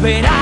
But I